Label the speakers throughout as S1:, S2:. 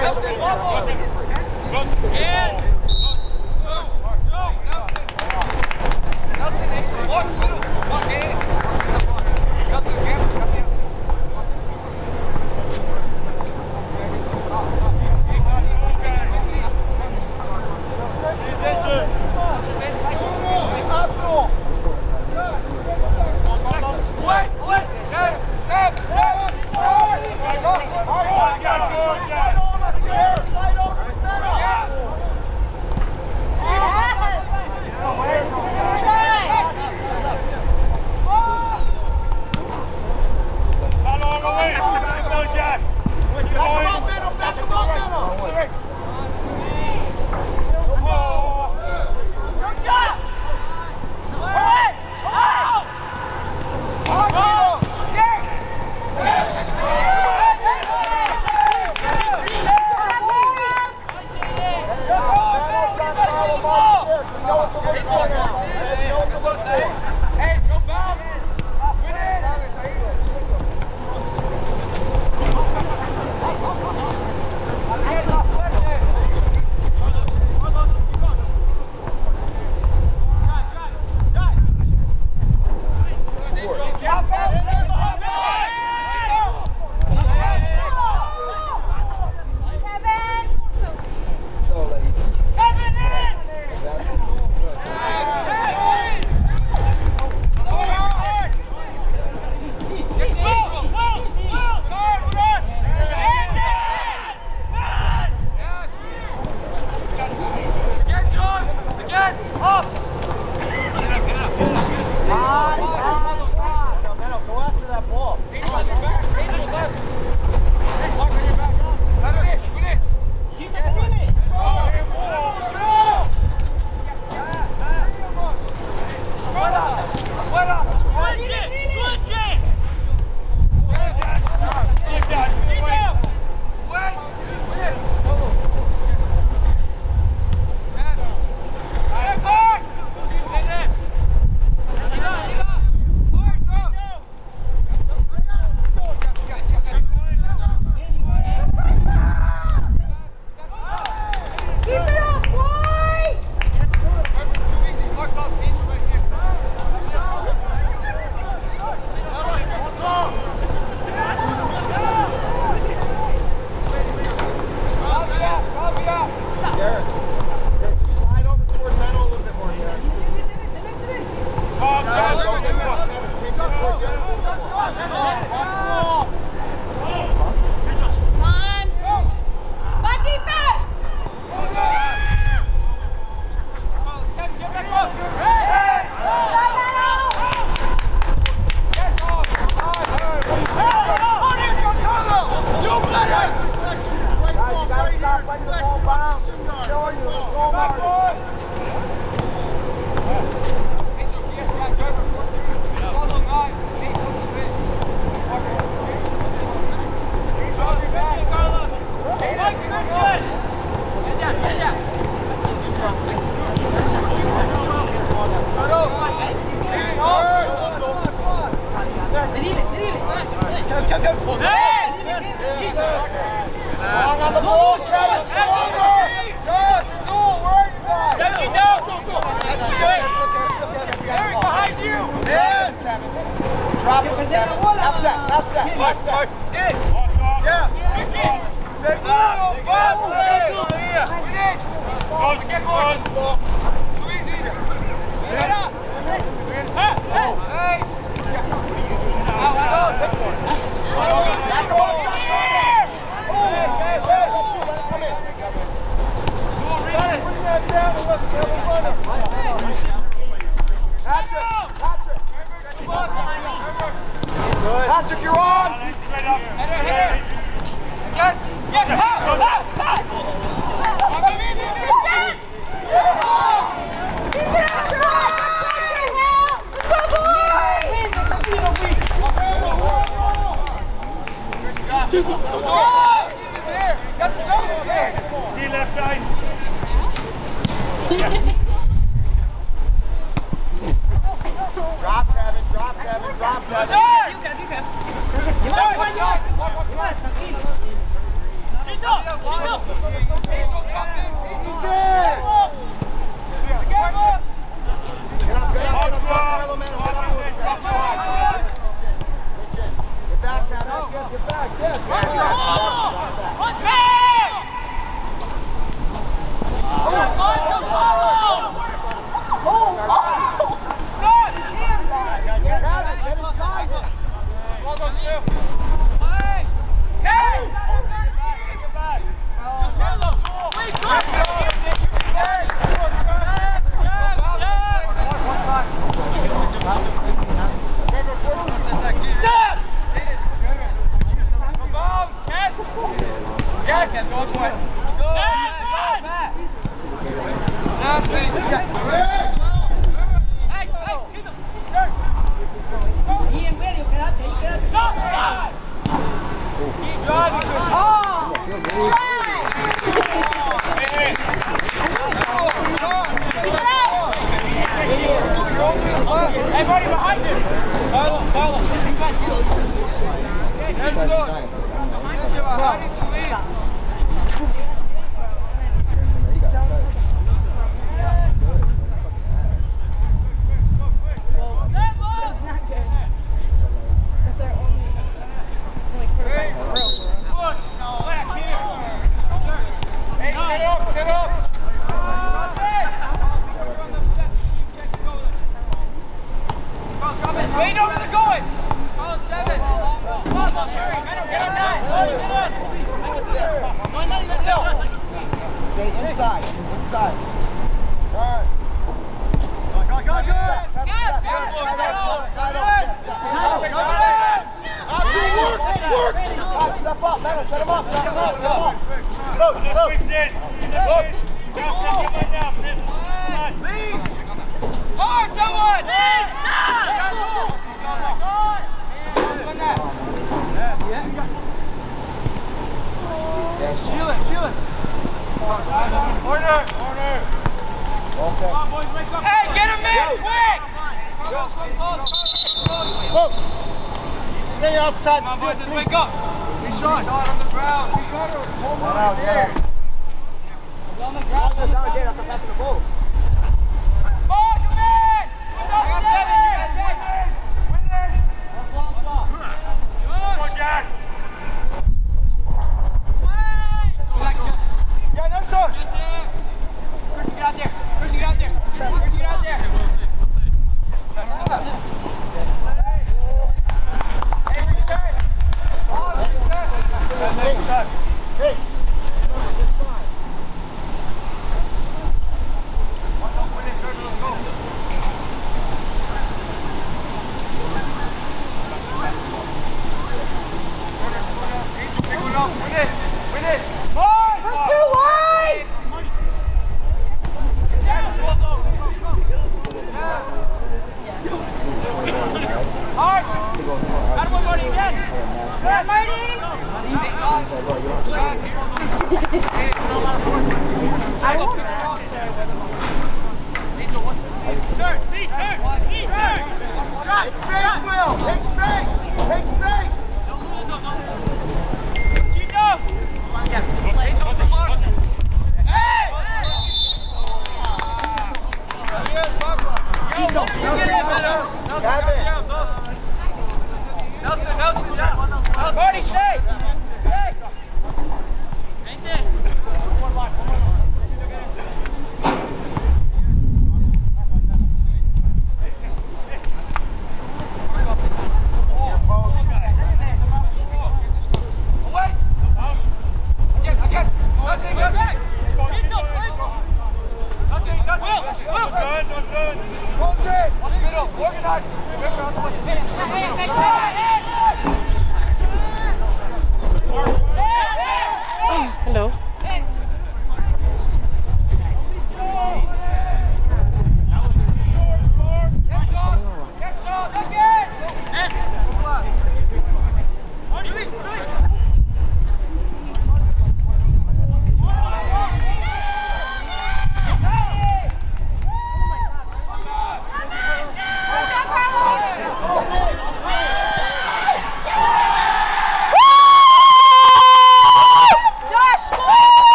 S1: Nelson, walk, middle. Walk in.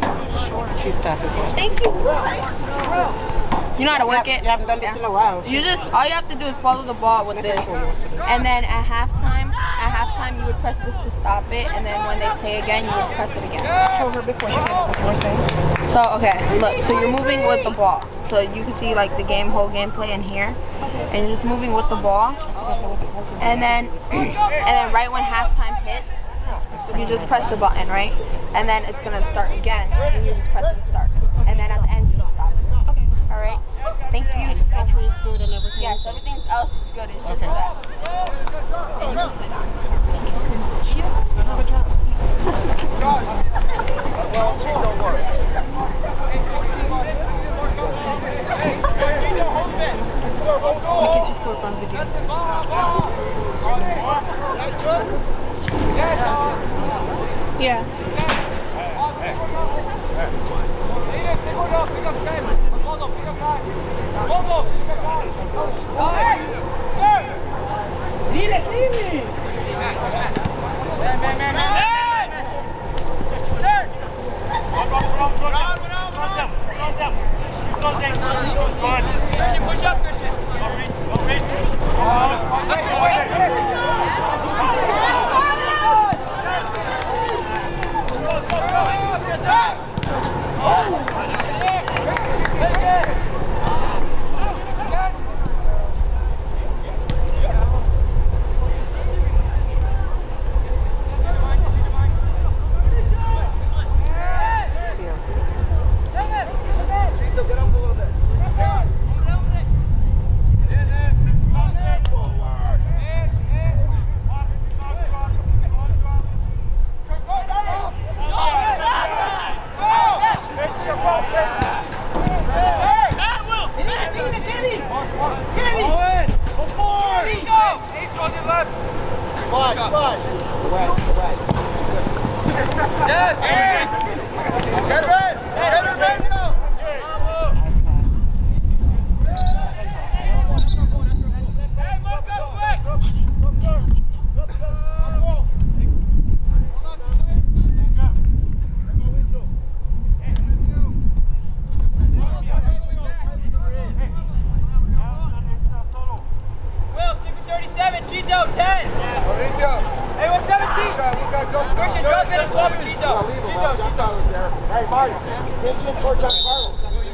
S2: You
S1: want to?
S3: Sure. She's staff as well.
S1: Thank you so much. You know how to work it?
S3: You haven't done this in a while.
S1: You just all you have to do is follow the ball with this, and then at halftime, at halftime you would press this to stop it, and then when they play again, you would press it again.
S3: Show her before she did it before saying.
S1: So okay, look. So you're moving with the ball, so you can see like the game, whole gameplay in here, and you're just moving with the ball, and then and then right when halftime hits, you just press the button, right, and then it's gonna start again, and you just press it to start, and then at the end you just stop. Okay. All right. Thank you. so much.
S3: Entry is good and everything.
S1: Yes, everything else is good. It's just
S3: Okay.
S1: that. And you can sit down. Thank you so much.
S3: Have a job.
S1: We can just go on video. Yeah.
S2: Lead it, lead me!
S4: Man,
S2: man, man, man. Christian, push
S4: up,
S2: Christian.
S4: Go, Ja. Go, Ja. Go, Ja. Take it! Take it!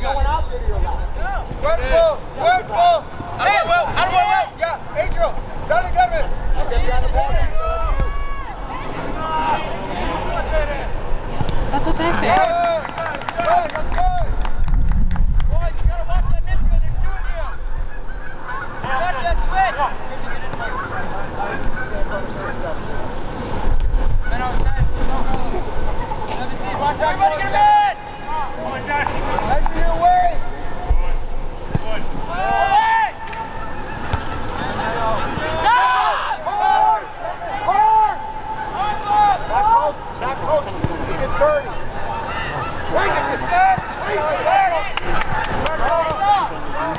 S4: Going out there to your left. Get.
S3: That's what
S4: good, good, that's good.
S2: Boys,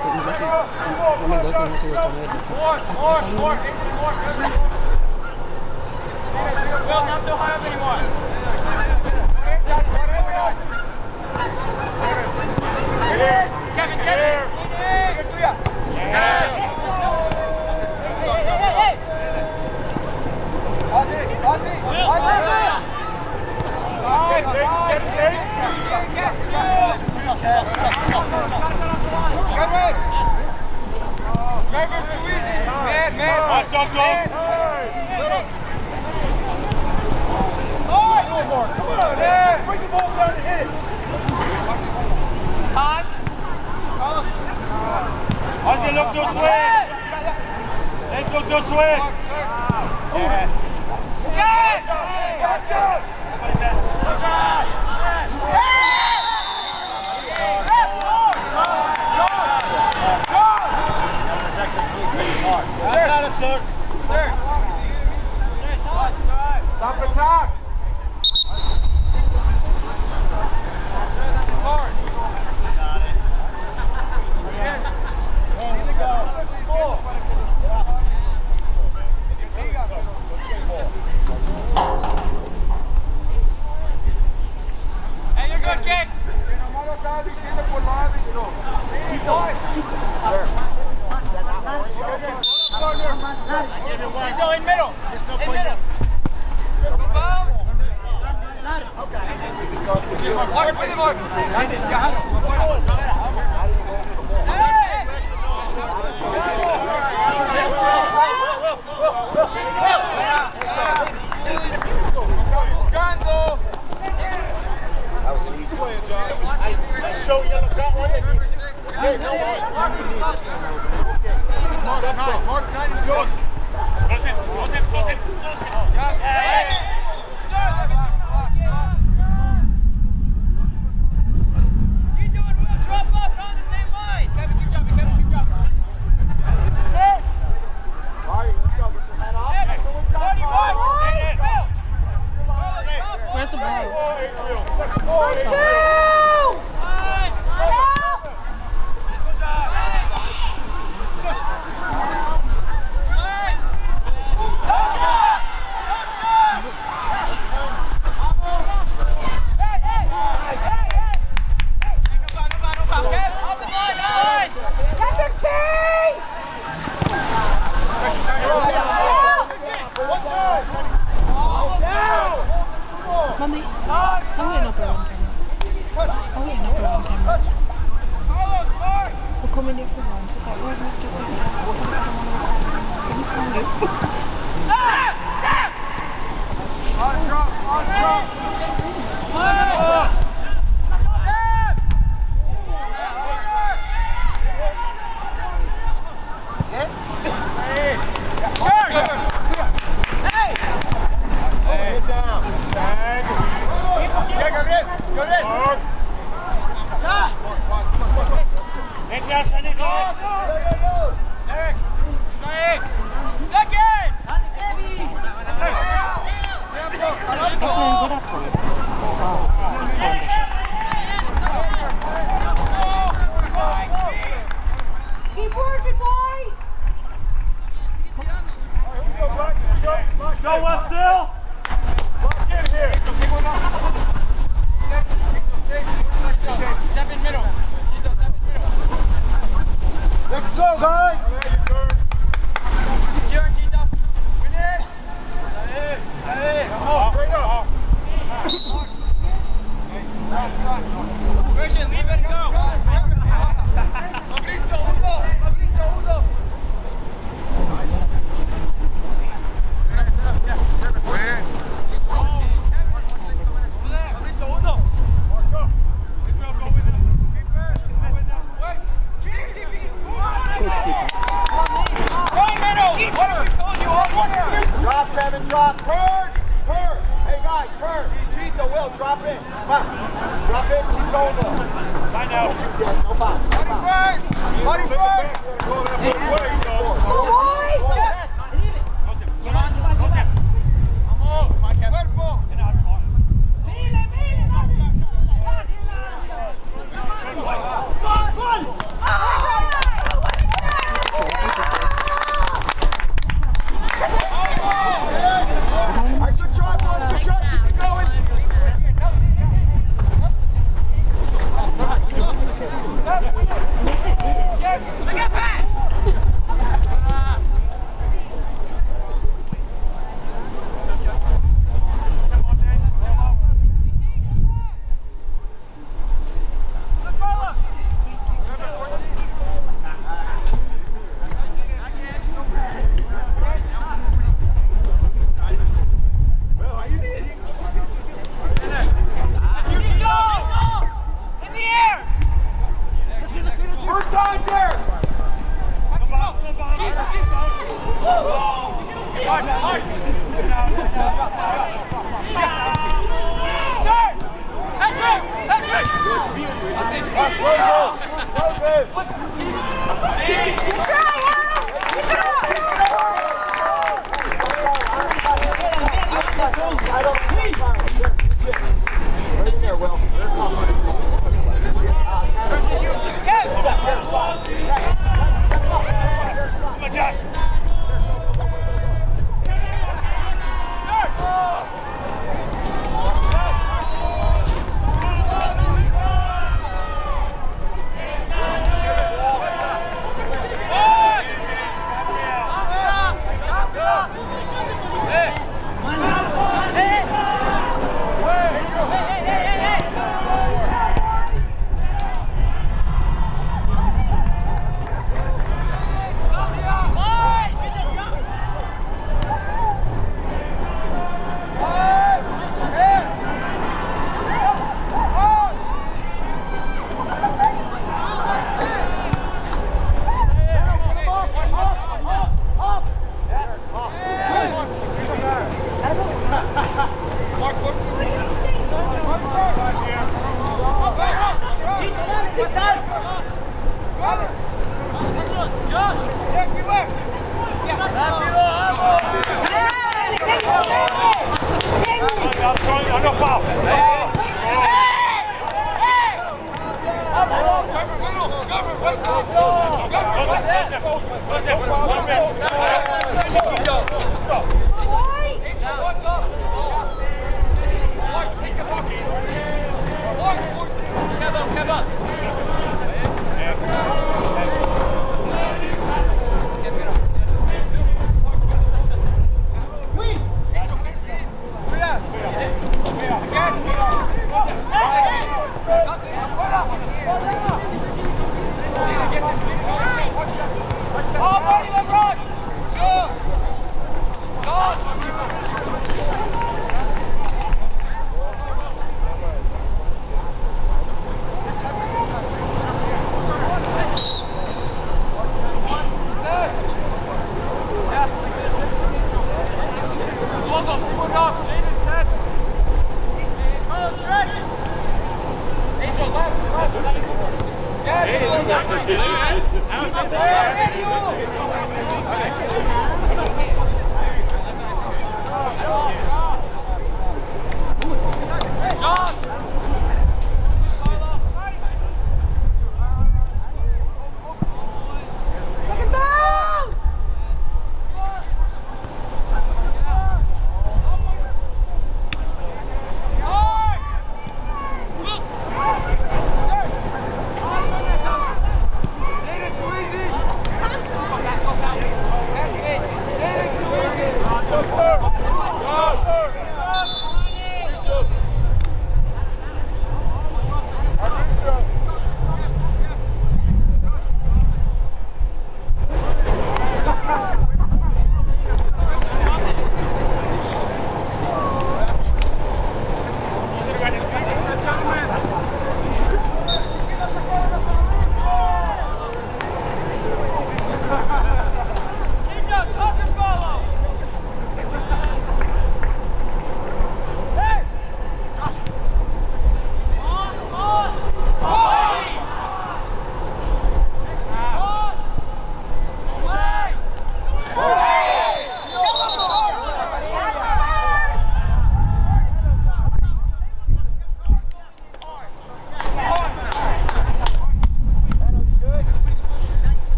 S2: no
S3: sé, no me gozo,
S2: no sé de comer. Well, not so high up anymore. Kevin, Kevin!
S4: Yeah.
S5: Let's
S6: go
S4: this
S7: way.
S8: Yeah. Yeah. Let's go. Mark 9 Mark, yours. Close Mark, close it, Mark,
S4: it, close Mark,
S3: Yeah. yeah.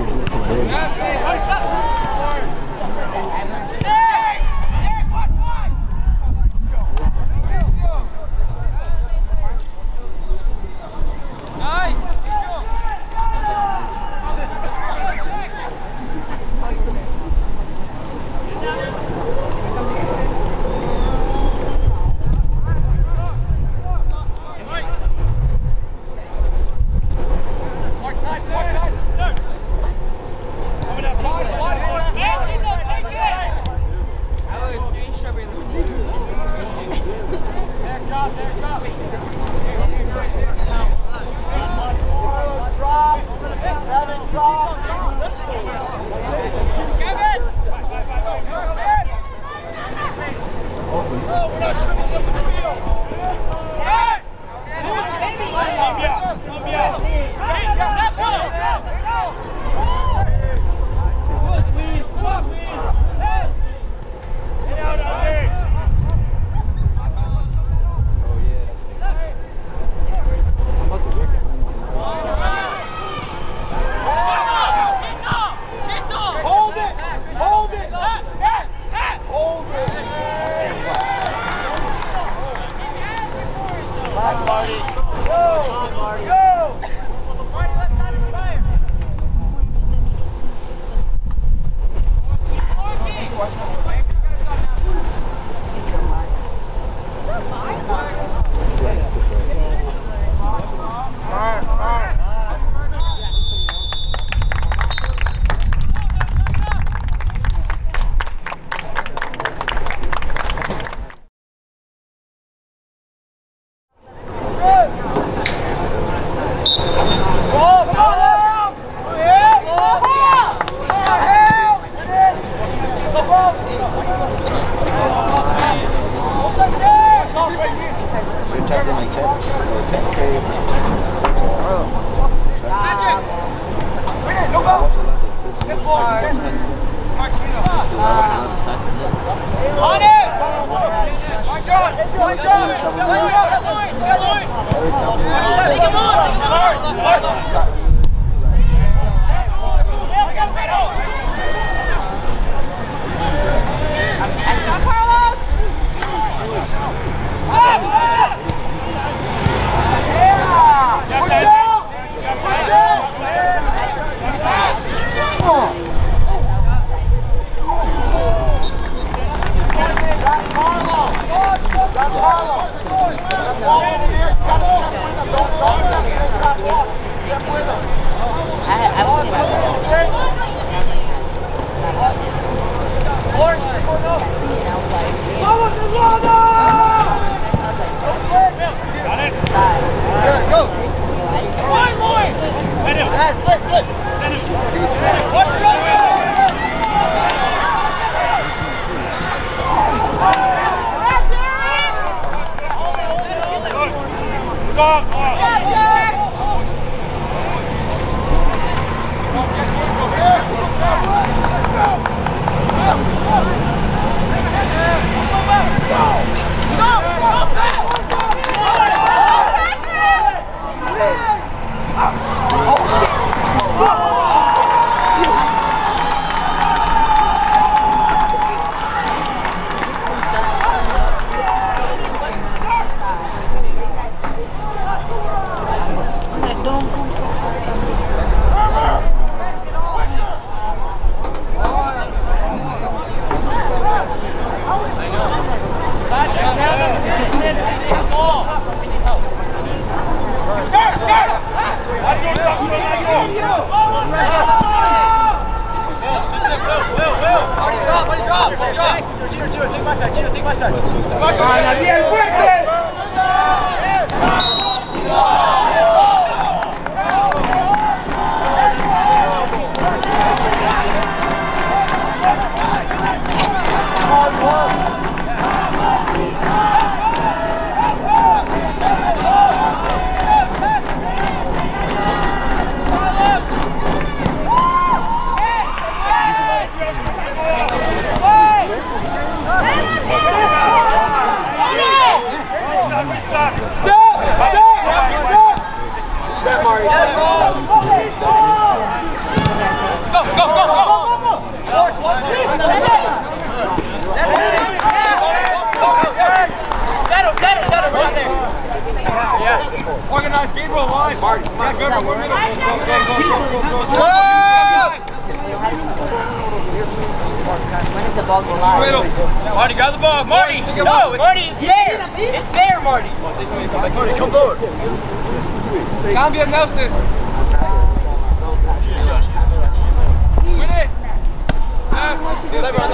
S4: Little bit.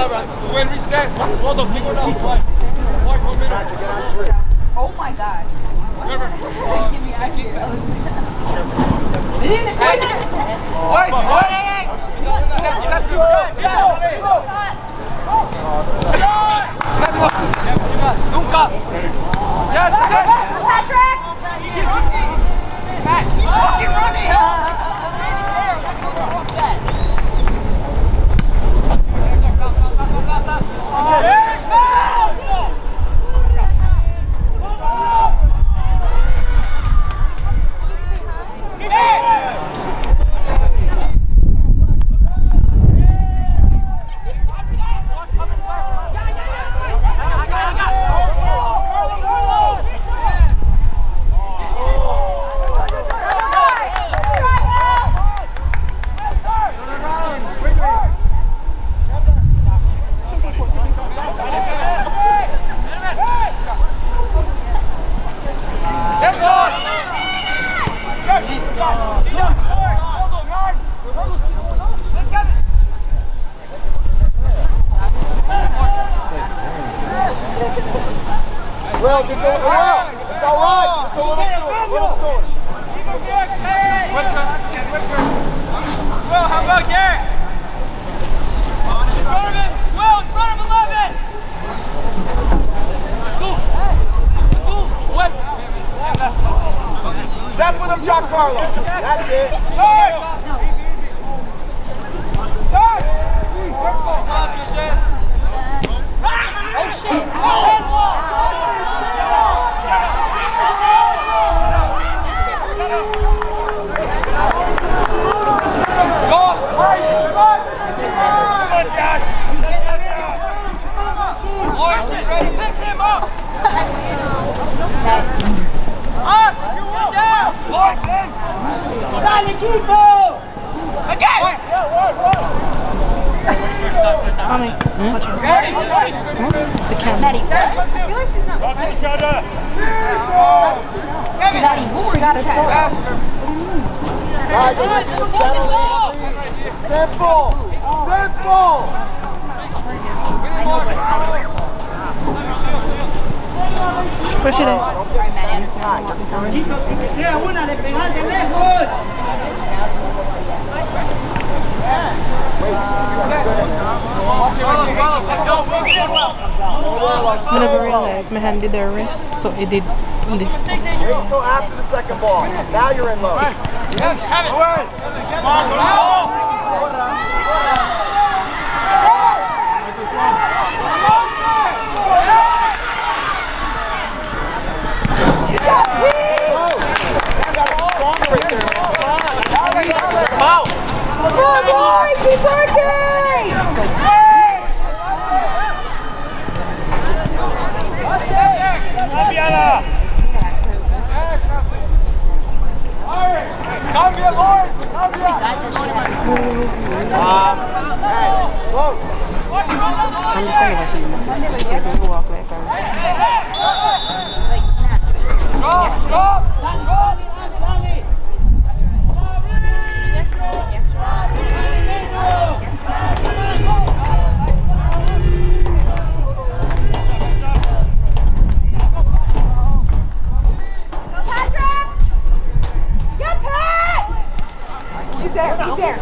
S3: Left.
S4: Win, reset. Hold up, pick one up. One. One, one middle.
S1: Oh my gosh.
S4: Remember. Wait, wait. You got two shots. Nunca. Yes, yes.
S1: Patrick!
S4: Keep running. Yes,
S3: I
S2: never realized my hand did the rest, so it did lift.
S3: Wait until after the second ball. Now you're in low.
S4: Yes, have it! Come on, go to the ball!
S3: You got it stronger right there. Come out.
S1: Good boy! Keep working!
S3: Look.
S2: I'm saying if I should miss it. Because I'm gonna walk like her.
S4: Stop! Stop! Stop!
S1: Get there, he's there.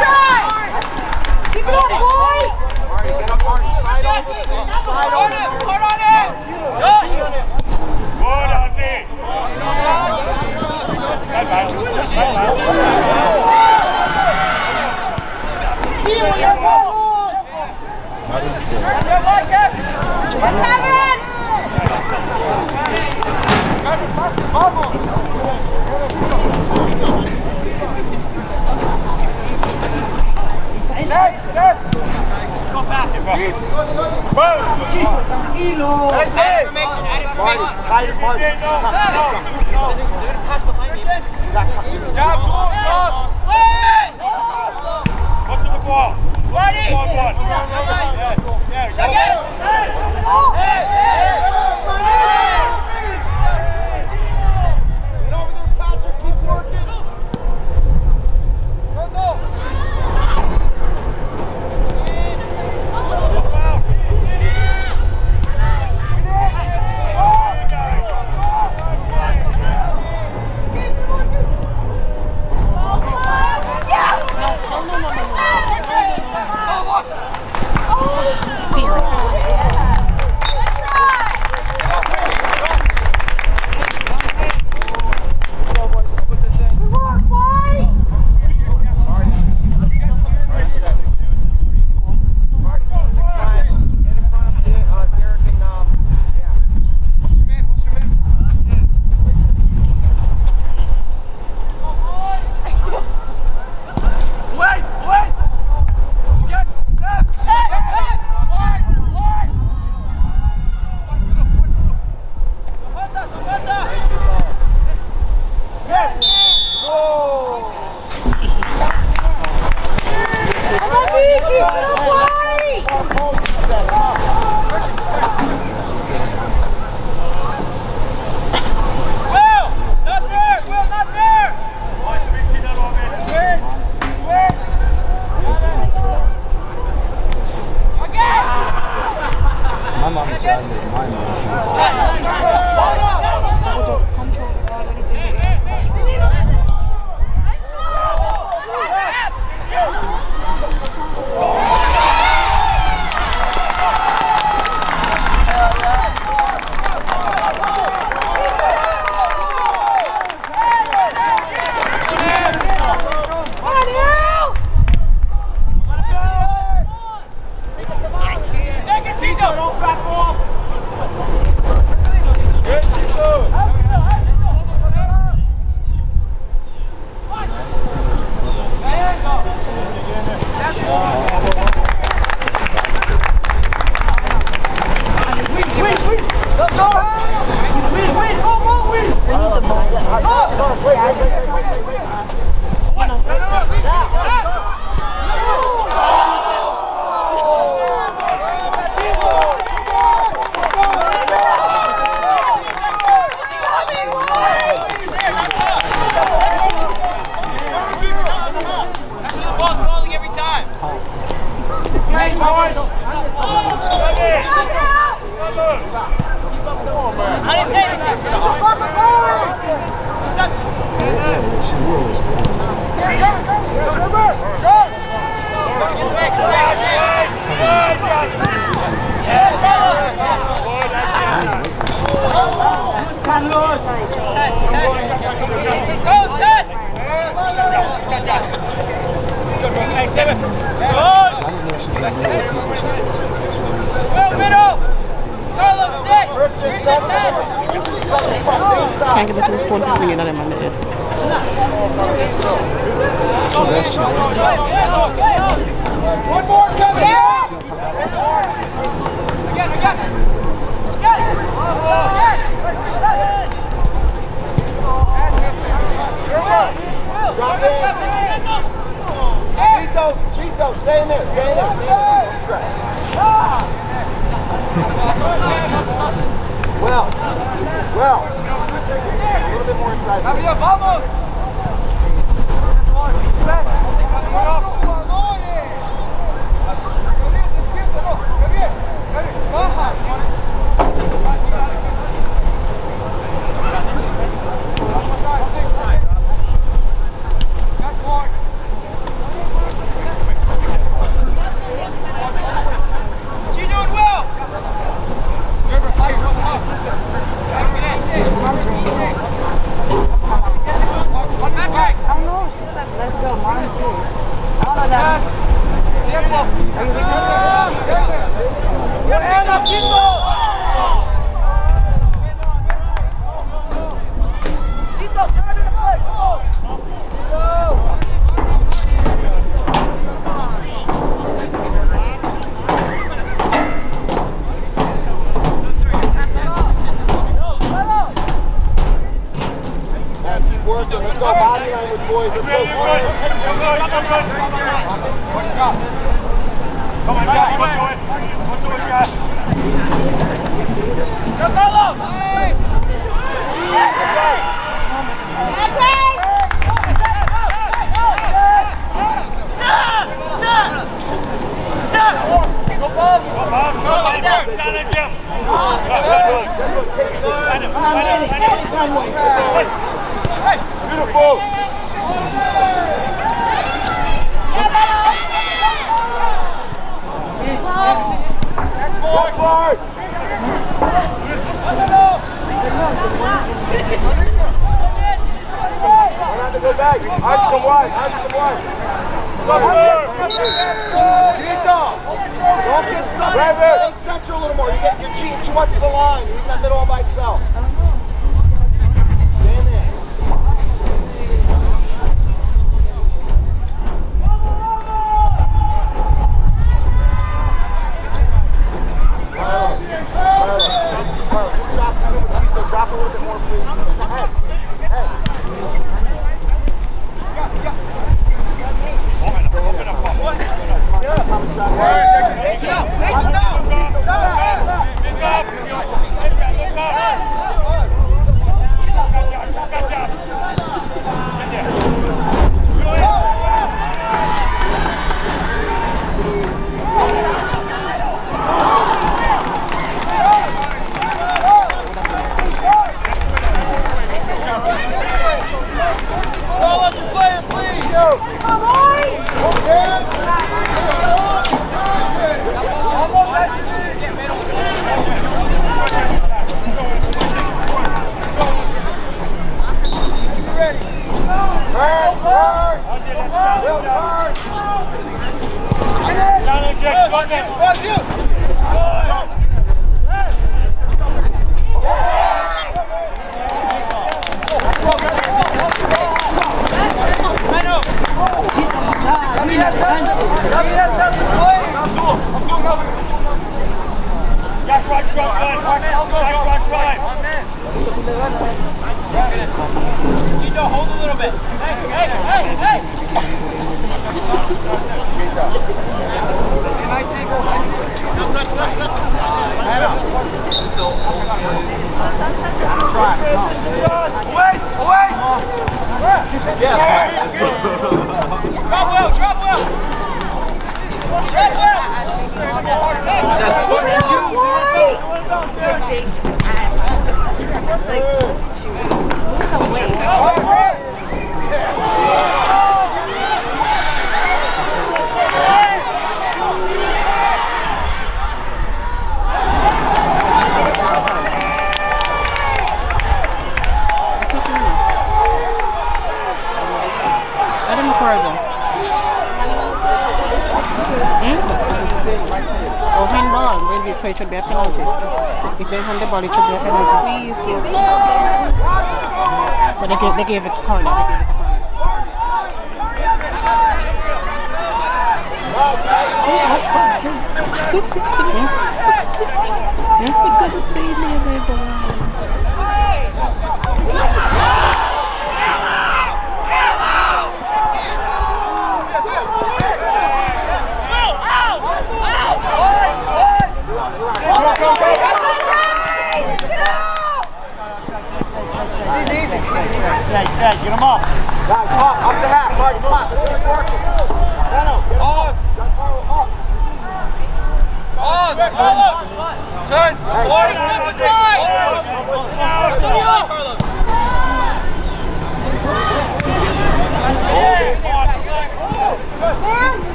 S1: Try! Keep it on, boy!
S3: Marty, get up, Marty. Side over.
S4: Side
S3: over.
S4: Hard on him. Josh!
S9: Good
S8: on
S9: me.
S8: Bad, bad. Bad, bad. Kevin! Vamos! Tranquilo! Teil
S4: voll! Ja, gut, los! Komm zu bevor!
S9: Ready!
S4: Forward! Yeah, yeah, yeah! Hey!
S8: Hey! Stay in there, stay in there, stay in there. Don't stretch. well, well. A little bit more inside.
S4: Vamos!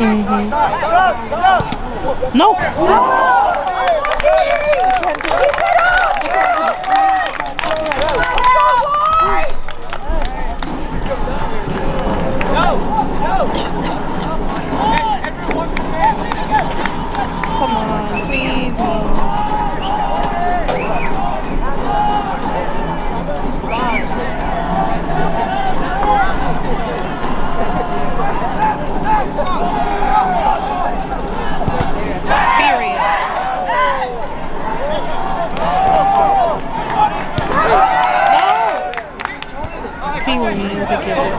S2: Not taking.
S3: No. Come on, please. no. Period. Period again.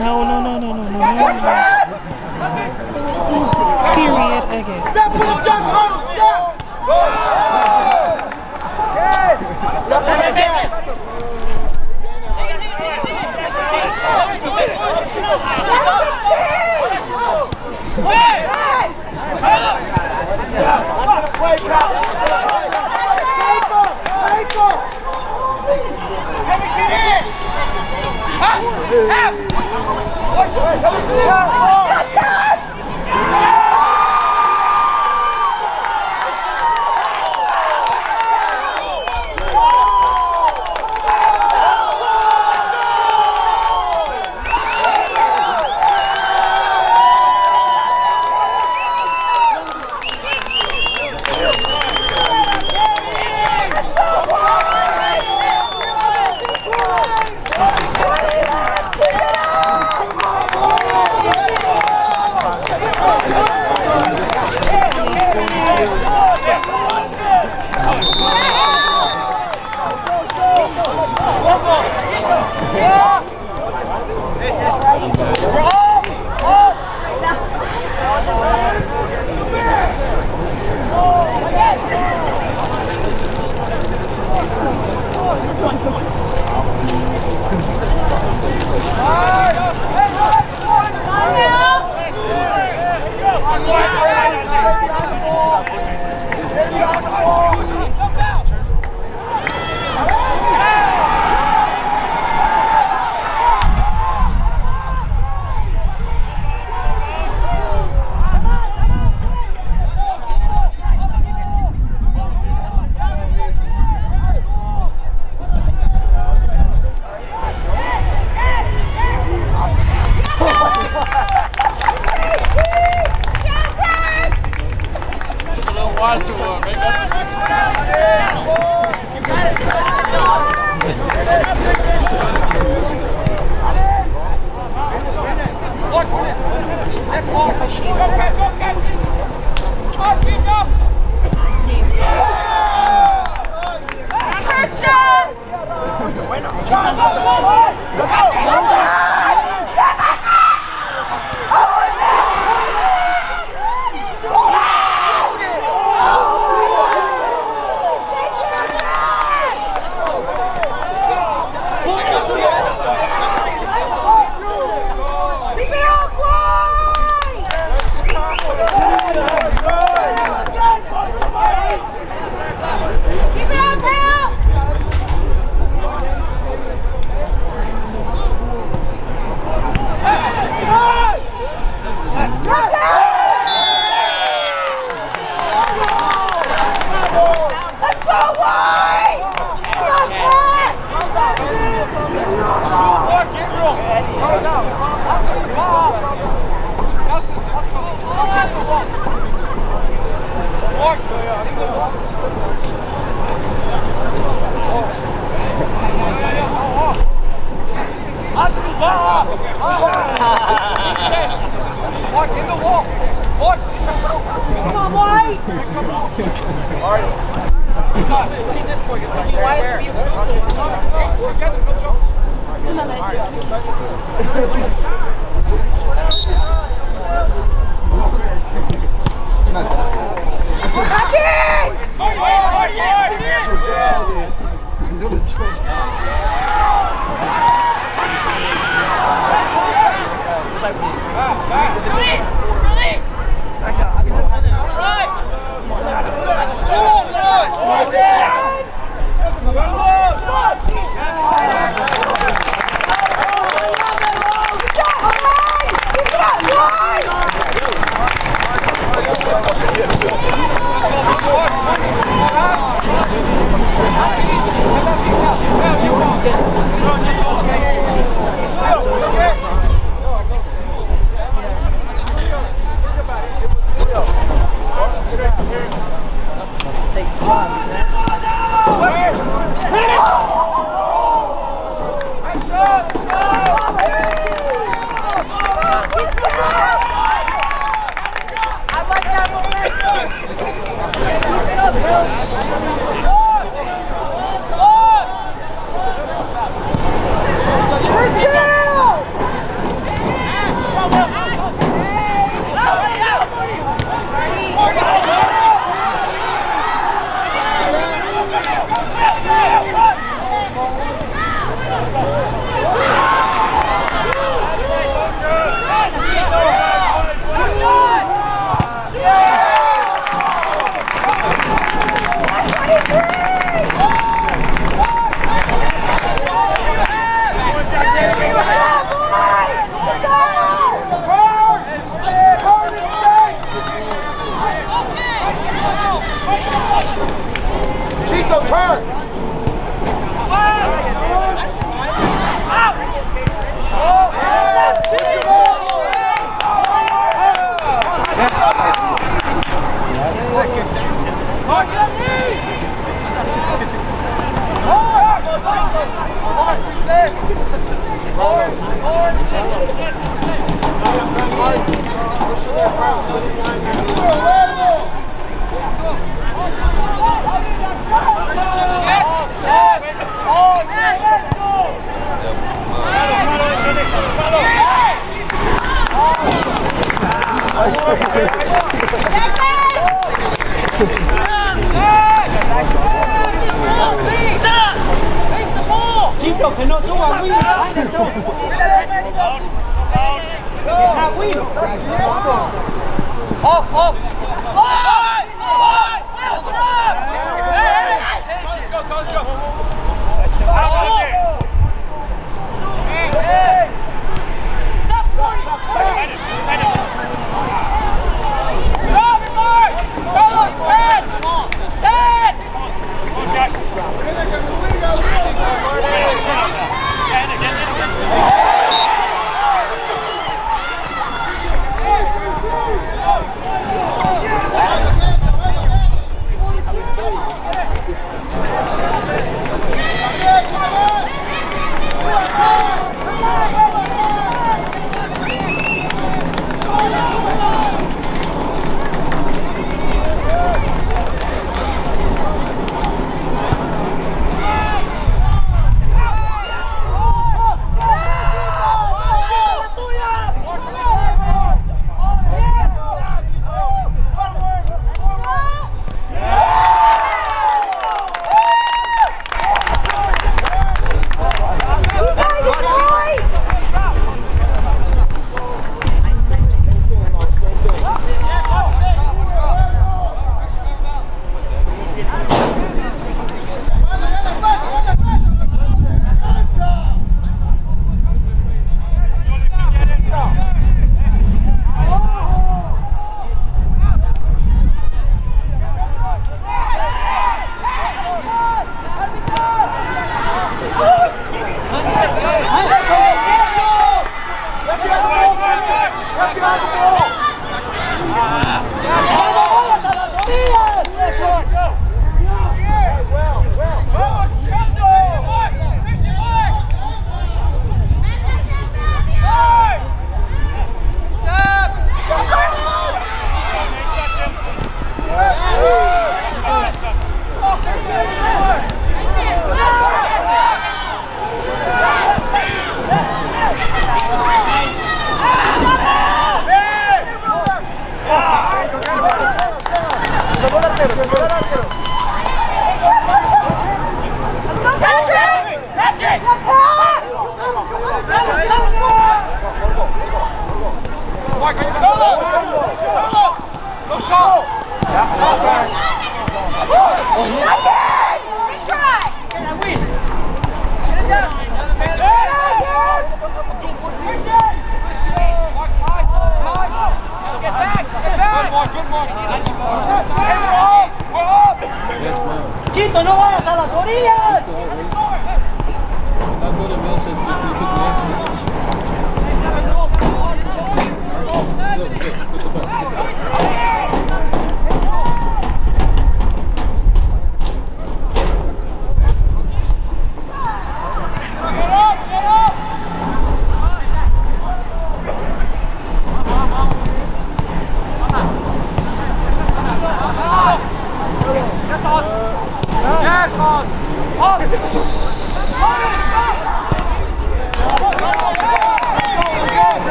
S3: No, no, no, no, no, no, no. Period again.
S4: Step with the jump, Carl, step! Good! Step
S8: Up! Up!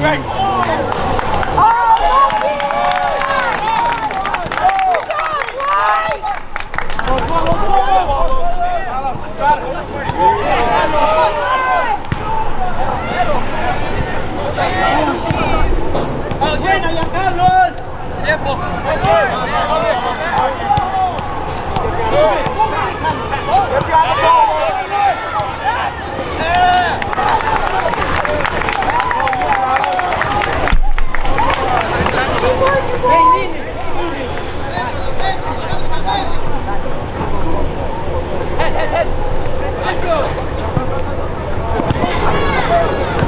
S8: right. Tiempo.
S4: Leave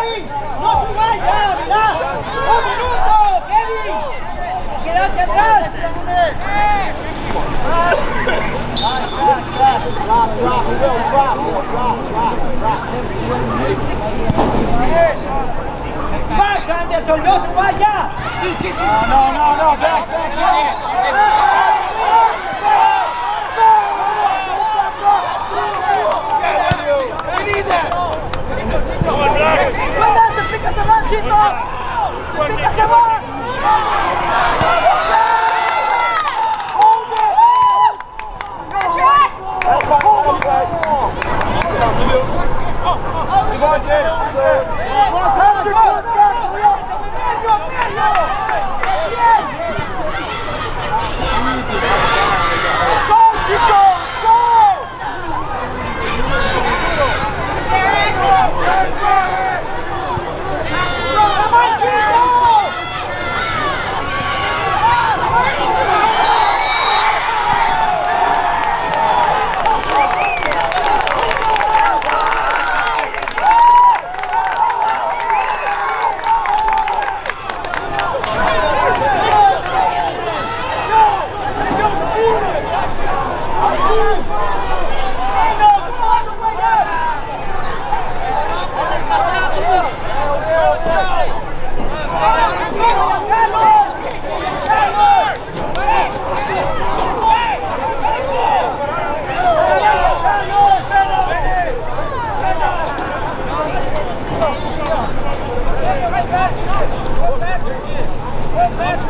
S4: Kevin! ¡No subáis ya! ¡Mirá! ¡Un minuto, Kevin! ¡Quédate atrás! ¡Baja, Anderson! ¡No subáis ya! ¡No, no, no! no back, back, back. Tito! Tenta
S10: celular! Marcelo! Marcelo! Marcelo! Vamos,